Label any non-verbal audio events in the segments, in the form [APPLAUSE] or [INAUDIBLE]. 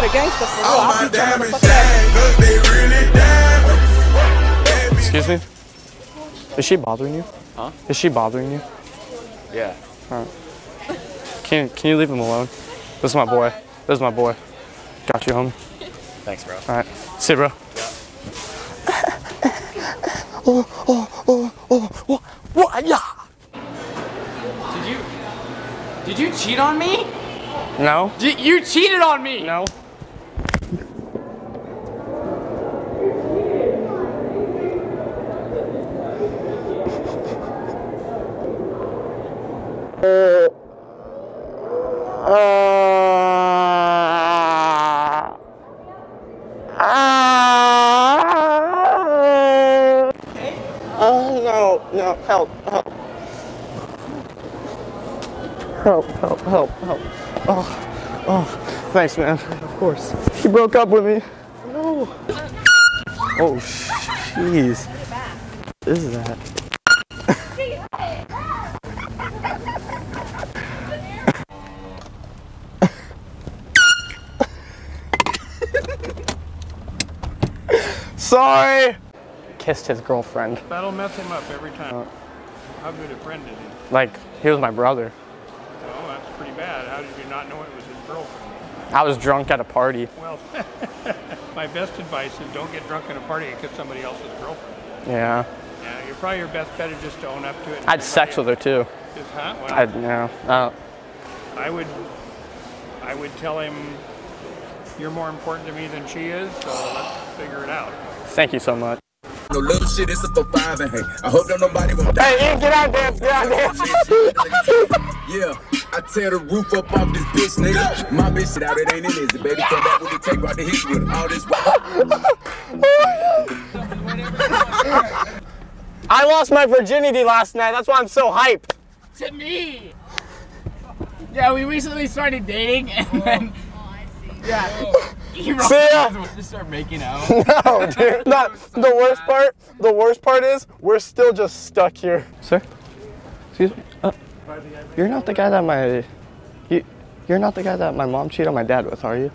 with a gangster for real. All my diamonds motherfucking ass. they really diamonds. Excuse me? Is she bothering you? Huh? Is she bothering you? Yeah. Alright. Can, can you leave him alone? This is my boy. This is my boy. Got you, homie. Thanks, bro. All right. See you, bro. Did you? Did you cheat on me? No? Did, you cheated on me. No? Oh no, no, help, help. Help, help, help, help. Oh, oh, thanks, man. Of course. He broke up with me. No. Oh, jeez. What is that? Sorry. Kissed his girlfriend. That'll mess him up every time. How good a friend is he? Like, he was my brother. Oh, that's pretty bad. How did you not know it was his girlfriend? I was drunk at a party. Well, [LAUGHS] my best advice is don't get drunk at a party and kiss somebody else's girlfriend. Yeah. Yeah, you're probably your best bet is just to own up to it. I had sex with her too. Just, huh? Well, I, yeah. Uh, I would, I would tell him, you're more important to me than she is, so let's figure it out. Thank you so much. No little shit, it's a for five and hey, I hope that nobody won't die. Hey, Ian, get out there. Get out there. [LAUGHS] Yeah, I tear the roof up off this bitch, nigga. My bitch shit out, it ain't in it. The baby come back with the tape out the hits with all this. [LAUGHS] I lost my virginity last night. That's why I'm so hyped. To me. Yeah, we recently started dating, and then. Yeah. You [LAUGHS] See ya. Just start making out. [LAUGHS] No, dude. [LAUGHS] Not the worst part. The worst part is we're still just stuck here. Sir, excuse me. Uh, you're not the guy that my you, you're not the guy that my mom cheated on my dad with, are you?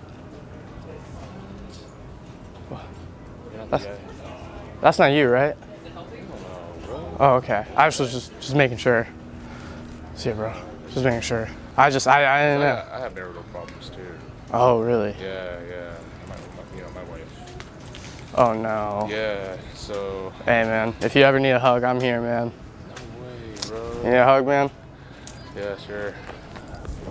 That's, that's not you, right? Oh, okay. I was just just making sure. See you, bro. Just making sure. I just I I didn't know. I have marital problems too. Oh, really? Yeah, yeah. My, my, you know, my wife. Oh no. Yeah. So. Hey man, if you ever need a hug, I'm here, man. Wait, bro. You need a hug, man? Yeah, sure.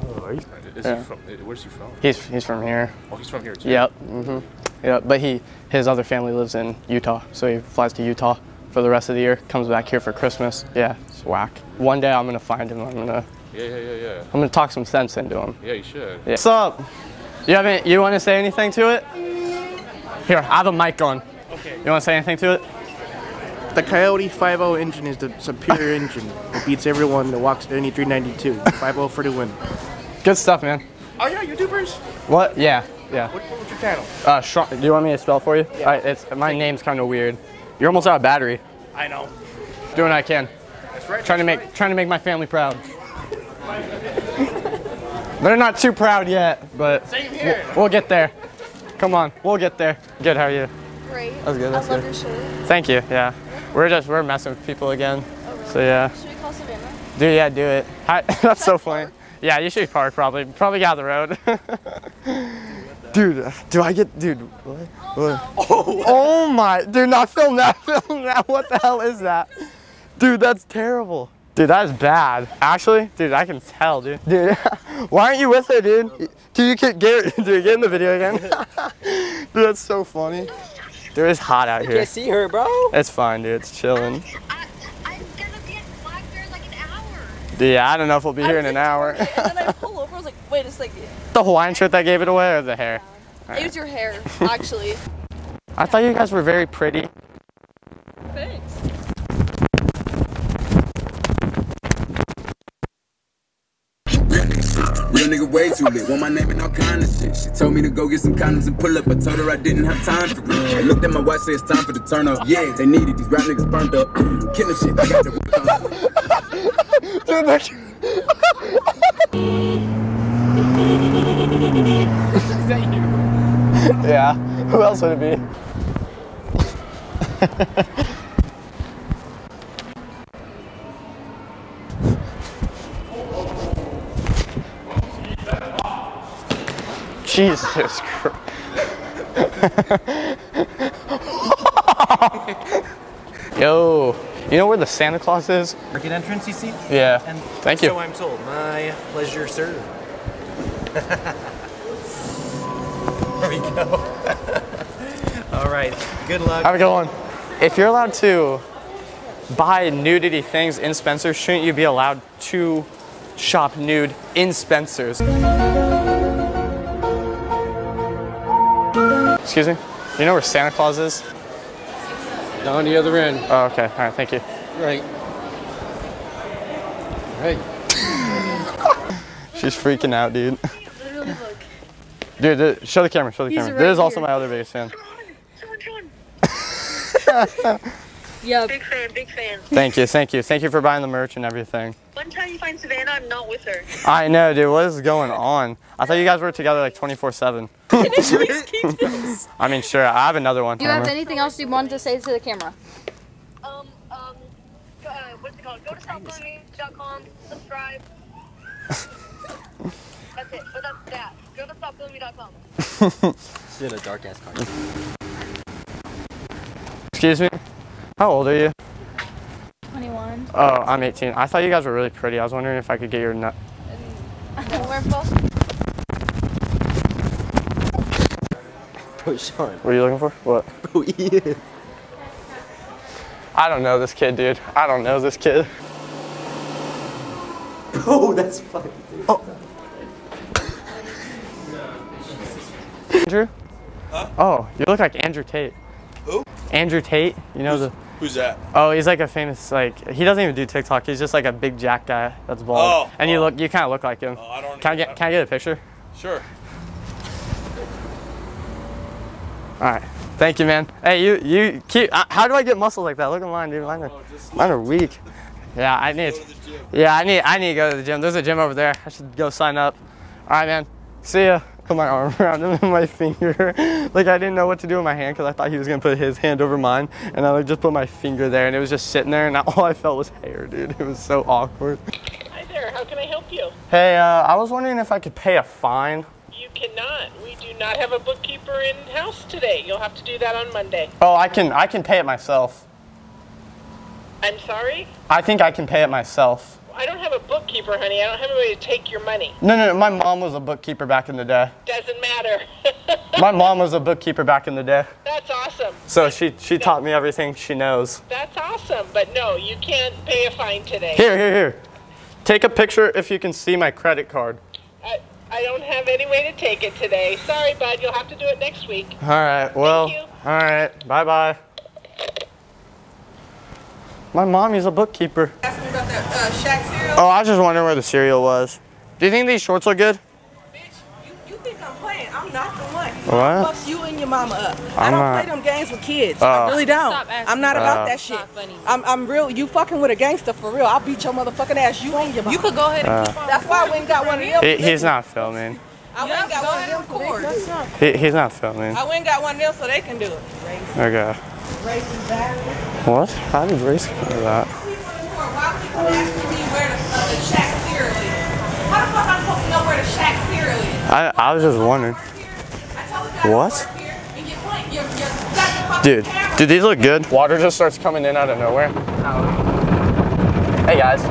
Oh, Is Yeah. he from? Where's he from? He's he's from here. Oh, he's from here too. Yep. Mhm. Yep. But he his other family lives in Utah, so he flies to Utah for the rest of the year. Comes back here for Christmas. Yeah, it's whack. One day I'm gonna find him. I'm gonna Yeah, yeah, yeah, yeah. I'm gonna talk some sense into him. Yeah, you should. Yeah. What's up? You haven't you want to say anything to it? Here, I have a mic on. Okay. You want to say anything to it? The Coyote 5.0 engine is the superior [LAUGHS] engine. It beats everyone that walks any 392. 5.0 for the win. Good stuff, man. Oh yeah, YouTubers. What? Yeah. Yeah. What, what's your channel? Uh, Sean, do you want me to spell for you? Yeah. It's my name's kind of weird. You're almost out of battery. I know. Doing what I can. That's right. Trying to make trying to make my family proud. [LAUGHS] They're not too proud yet, but Same here. we'll, we'll get there. Come on, we'll get there. Good, how are you? Great. That's good, that's I love good. your shirt. Thank you. Yeah, we're just we're messing with people again. Oh, so yeah, Should we call Savannah? dude, yeah, do it. Hi, [LAUGHS] that's so funny. Yeah, you should park probably. Probably get out the road. [LAUGHS] dude, uh, do I get dude? What? Oh, what? Oh, oh, my, dude, not film that, [LAUGHS] film that. What the hell is that? Dude, that's terrible. Dude, that is bad. Actually, dude, I can tell, dude. Dude, [LAUGHS] why aren't you with her, dude? Dude, you can get, [LAUGHS] dude, get in the video again. [LAUGHS] dude, that's so funny. Dude, it's hot out here. Can't see her, bro. It's fine, dude. It's chilling. I, I'm gonna be at Black Bear in like an hour. Dude, yeah, I don't know if we'll be here in an hour. and then I pull over, I was like, wait, it's like, the Hawaiian shirt that gave it away or the hair? it was your hair, actually. I thought you guys were very pretty. Thanks. Real nigga way too lit. Want my name and all kind of shit. She told me to go get some condoms and pull up. I told her I didn't have time for it. I looked at my watch, said it's time for the turn up. Yeah, they needed these rap niggas burned up. Killing shit. I got the whip on. Dude, look. That you? [LAUGHS] yeah. Who else would it be? [LAUGHS] Jesus Christ. [LAUGHS] Yo, you know where the Santa Claus is? Market entrance, you see? Yeah. And Thank you. So I'm told. My pleasure, sir. [LAUGHS] there we go. [LAUGHS] All right. Good luck. Have a good one. If you're allowed to buy nudity things in Spencer's, shouldn't you be allowed to shop nude in Spencer's? Excuse me? You know where Santa Claus is? Down the other end. Oh, okay. All right, thank you. Right. Right. She's freaking out, dude. Dude, dude, show the camera, show the He's camera. right this is also my other biggest fan. [LAUGHS] Yeah. Big fan, big fan. Thank you, thank you. Thank you for buying the merch and everything. One time you find Savannah, I'm not with her. I know, dude. What is going on? I thought you guys were together like 24 7. [LAUGHS] I mean, sure. I have another one. Do you have anything else you want to say to the camera? Um, um, uh, what's it called? Go to stopfilming.com, subscribe. [LAUGHS] that's it. But that's that. Go to stopfilming.com. Did [LAUGHS] a dark ass card. Excuse me? How old are you? 21. Oh, I'm 18. I thought you guys were really pretty. I was wondering if I could get your nut. [LAUGHS] We're both. Bro, Sean. What are you looking for? What? [LAUGHS] Bro, Ian. I don't know this kid, dude. I don't know this kid. Bro, [LAUGHS] that's funny. Oh. Andrew? Huh? Oh, you look like Andrew Tate. Who? Andrew Tate. You know the. Who's that? Oh, he's like a famous like. He doesn't even do TikTok. He's just like a big jack guy that's bald. Oh, and you look. You kind of look like him. Oh, I don't Can I get? Can I get a picture? Sure. All right. Thank you, man. Hey, you you keep. Uh, how do I get muscles like that? Look at mine, dude. Mine are, mine are weak. Yeah, I need. Yeah, I need. I need to go to the gym. There's a gym over there. I should go sign up. All right, man. See ya. Put my arm [LAUGHS] around him and my finger. [LAUGHS] like I didn't know what to do with my hand because I thought he was gonna put his hand over mine, and I like just put my finger there, and it was just sitting there, and [LAUGHS] all I felt was hair, dude. It was so awkward. Hi there, how can I help you? Hey, uh, I was wondering if I could pay a fine. You cannot. We do not have a bookkeeper in house today. You'll have to do that on Monday. Oh, I can. I can pay it myself. I'm sorry? I think I can pay it myself. I don't have a bookkeeper, honey. I don't have a way to take your money. No, no, no. My mom was a bookkeeper back in the day. Doesn't matter. [LAUGHS] My mom was a bookkeeper back in the day. That's awesome. So she she taught me everything she knows. That's awesome. But no, you can't pay a fine today. Here, here, here. Take a picture if you can see my credit card. I, I don't have any way to take it today. Sorry, bud. You'll have to do it next week. All right. Well. you. All right. Bye bye. My mom is a bookkeeper. Ask me about that uh, Shaq cereal. Oh, I was just wondering where the cereal was. Do you think these shorts look good? Bitch, You think I'm playing? I'm not the one. What? Fuck you and your mama up. I I'm don't not. play them games with kids. Oh. I really don't. Stop. I'm not about Oh. that shit. I'm, I'm real. You fucking with a gangster for real. I'll beat your motherfucking ass. You and your mama. You could go ahead and That's why I went got one of them. He's not filming. I went and got one of them for He, he's not filming. I went and got one of them so they can do it. Okay. Racing back. What? How did race come to that? I, I was just wondering. What? And you point, you're, you're, you got the fucking Dude, camera. do these look good? Water just starts coming in out of nowhere. Hey guys.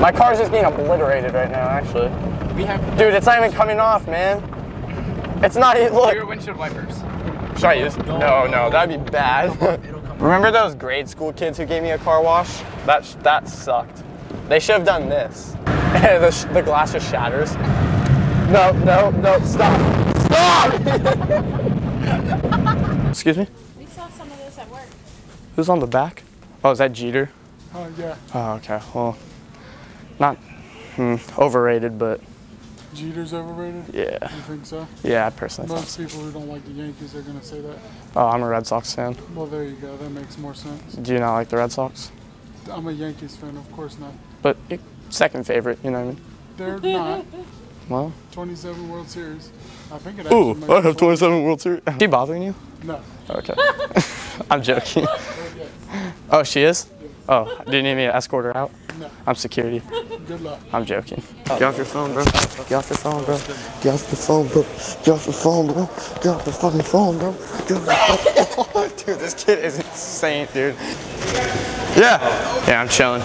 My car's just being obliterated right now, actually. We have Dude, it's not even coming off, man. It's not even, look. your windshield wipers. Should I use? No, no, that'd be bad. [LAUGHS] Remember those grade school kids who gave me a car wash? That, sh- that sucked. They should have done this. [LAUGHS] the, sh- the glass just shatters. No, no, no, stop. Stop! [LAUGHS] Excuse me? We saw some of this at work. Who's on the back? Oh, is that Jeter? Oh, yeah. Oh, okay. Well, not hmm, overrated, but Jeter's overrated? Yeah. You think so? Yeah, I personally think Most people who don't like the Yankees are going to say that. oh, I'm a Red Sox fan. Well, there you go. That makes more sense. Do you not like the Red Sox? I'm a Yankees fan, of course not. But second favorite, you know what I mean? They're not. [LAUGHS] Well. 27 World Series. I think it Ooh, I have 27 World Series. Is she bothering you? No. Okay. [LAUGHS] I'm joking. [LAUGHS] Oh, she is? Oh, do you need me to escort her out? No. I'm security. Good luck. I'm joking. Get off your phone, bro. Get off your phone, bro. Get off your phone, bro. Get off your phone, bro. Get off your fucking phone, bro. Get off your phone. [LAUGHS] dude, this kid is insane, dude. Yeah. Yeah, I'm chilling.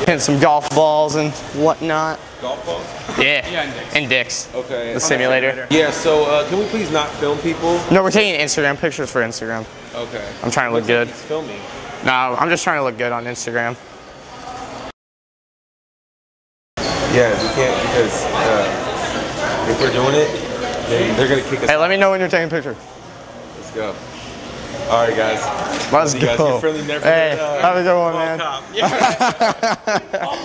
Hitting some golf balls and whatnot. Golf balls? Yeah. yeah, and dicks. Okay. The simulator. Yeah, so uh, can we please not film people? No, we're taking Instagram pictures for Instagram. Okay. I'm trying to look Looks like good. he's filming. No, I'm just trying to look good on Instagram. Yeah, we can't because uh, if we're doing it, then they're gonna kick us. Hey, let me know when you're taking a picture. Let's go. All right, guys. Let's you guys. go. Your friendly neighborhood, Hey, uh, have a good one, man. cop. [LAUGHS]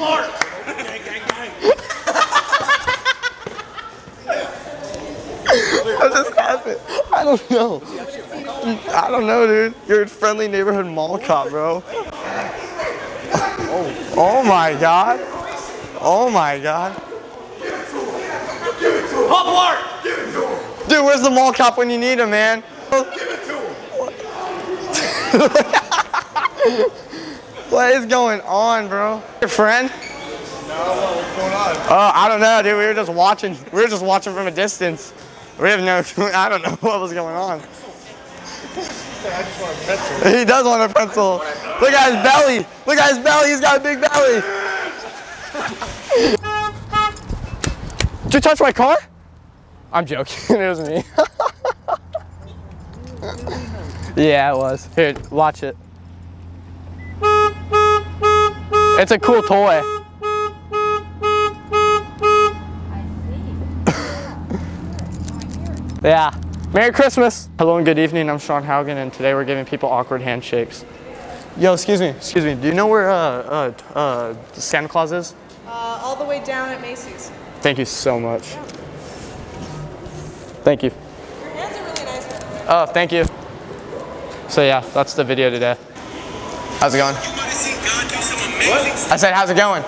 What [LAUGHS] just happened? I don't know. I don't know, dude. You're a friendly neighborhood mall cop, bro. Oh, oh my god. Oh my god. Dude, where's the mall cop when you need him, man? [LAUGHS] what is going on, bro? Your friend? Oh, I don't know, dude. We were just watching. We were just watching from a distance. We have no. [LAUGHS] I don't know [LAUGHS] what was going on. He does want a pencil. Look at his belly. Look at his belly. He's got a big belly. Did you touch my car? I'm joking. [LAUGHS] it was me. [LAUGHS] yeah, it was. Here, watch it. It's a cool toy. [LAUGHS] Yeah. Merry Christmas. Hello and good evening. I'm Sean Haugen, and today we're giving people awkward handshakes. Yo, excuse me. Excuse me. Do you know where uh, uh, uh, Santa Claus is? Uh, all the way down at Macy's. Thank you so much. Thank you. Your hands are really nice, by the way. Oh, thank you. So yeah, that's the video today. How's it going? I said, how's it going?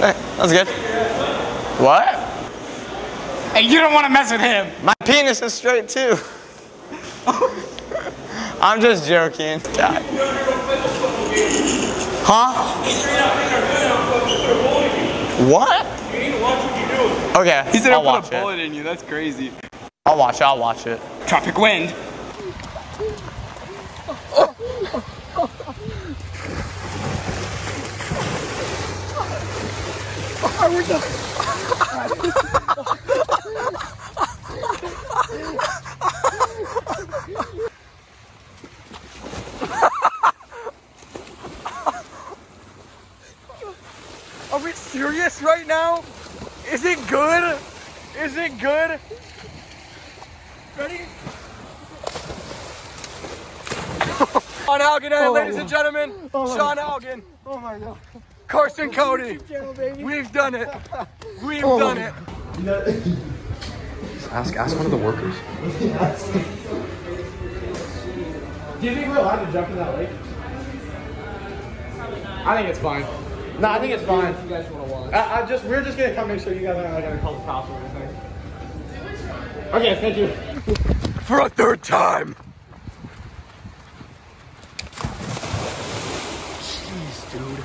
Eh, That's good. What? Hey, you don't want to mess with him. My penis is straight too. [LAUGHS] I'm just joking. God. Huh? What? Okay. He said I'll I watch put a it. bullet in you. That's crazy. I'll watch it. I'll watch it. Tropic wind. Are we serious right now? Is it good? Is it good? Ready? [LAUGHS] Sean Haugen, uh, oh. ladies and gentlemen. Oh. Sean Haugen. Oh my god. Carson oh, Cody. We've done it. We've done it. Ask, ask one of the workers. Do you think we're allowed to jump in that lake? I think it's fine. No, I think it's fine. If you guys want to watch. I, I just, we're just gonna come make sure you guys aren't gonna call the cops or anything. Okay, thank you. For a third time. Jeez, dude.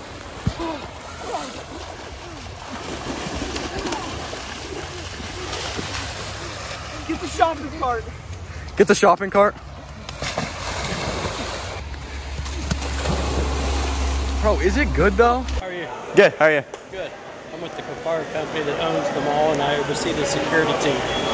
Get the shopping cart. Get the shopping cart. Bro, is it good though? How are you? Good. How are you? Good. I'm with the Cafaro company that owns the mall, and I oversee the security team.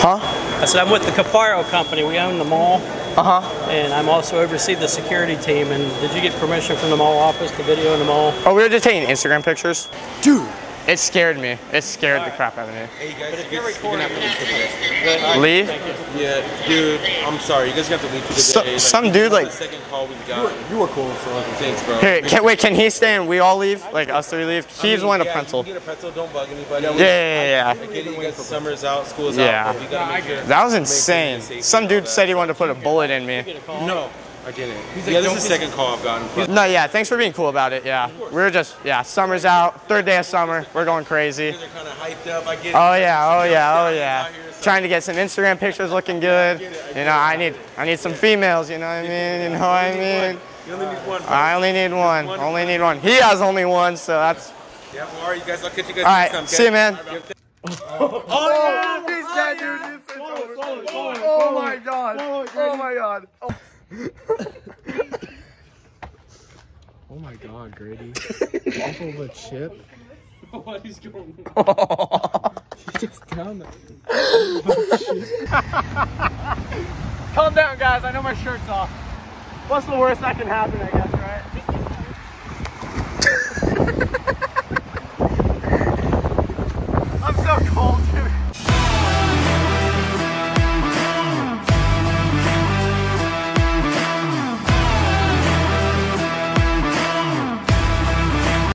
Huh? I said I'm with the Cafaro company. We own the mall. Uh huh. And I'm also oversee the security team. And did you get permission from the mall office to video in the mall? Oh, we were just taking Instagram pictures. Dude, it scared me. It scared the crap out of me. Hey guys, But if you're you're gonna have to leave for. Leave? Yeah, dude, I'm sorry. You guys have to leave for the So- day. some dude, is like- the second call we've got. You were cool, so. Thanks, bro. Here, can, wait, can he stay and we all leave? Like us three leave? I He's mean, one to yeah, pencil. You get a pencil. Don't bug anybody. Yeah, yeah, yeah, I get it. You guys, summer's out, school's Yeah. out. But we gotta make sure. That was insane. Some dude said he wanted to put a bullet in me. No, I I didn't. He's like, yeah, this is the second call I've gotten. from- No, yeah, thanks for being cool about it. Yeah, we were just, yeah, summer's out, third day of summer, we're going crazy. They're kind of hyped up. I get it. Oh yeah, oh yeah, oh yeah. Trying to get some Instagram pictures looking good. You know, I need, I need some females. You know what I mean? You know what I mean? You only need one. I only need one. Only need one. He has only one, so that's. Yeah, well, all right, you guys. I'll catch you guys All next right, see you, man. [LAUGHS] Oh, he's dead, dude. Oh my god. Oh my god. Oh Oh my god, Grady. Off of a chip? What is going on? [LAUGHS] He just down there. Calm down, guys. I know my shirt's off. What's the worst that can happen, I guess, right? [LAUGHS]